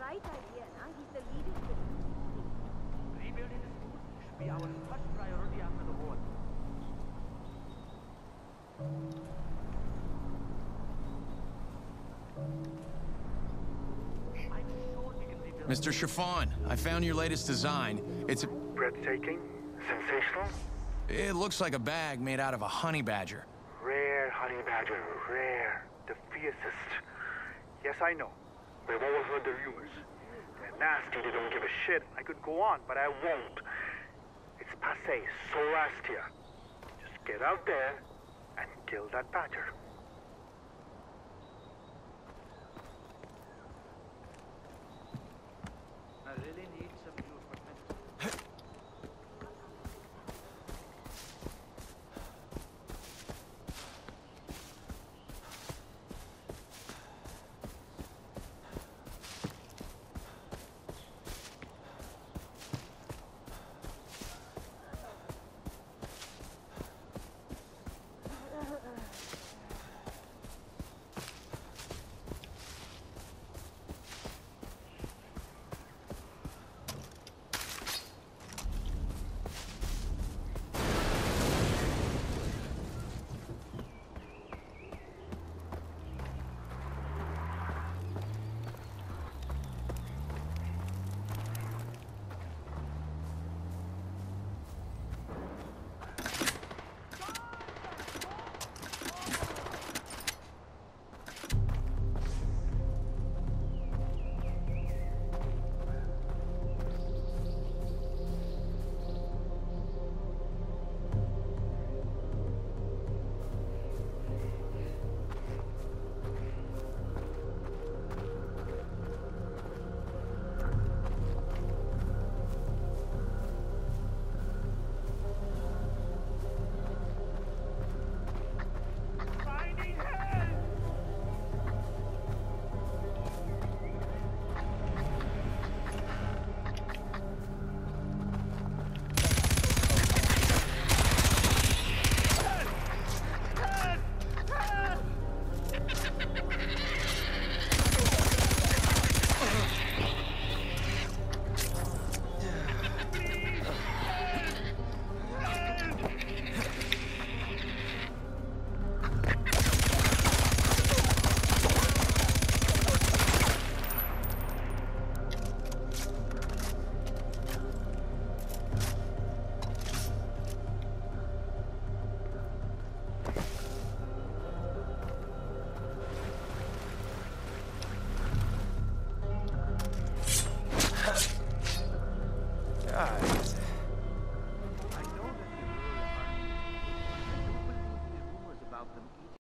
right idea, na? He's the leading villain. Rebuilding the school should be our first priority after the war. Sure we can rebuild. Mr. Chiffon, I found your latest design. It's a... Breathtaking, sensational, It looks like a bag made out of a honey badger. rare honey badger, rare, the fiercest. Yes, I know. We've all heard the rumors. They're nasty, they don't give a shit. I could go on, but I won't. It's passe, so last here. Just get out there and kill that badger.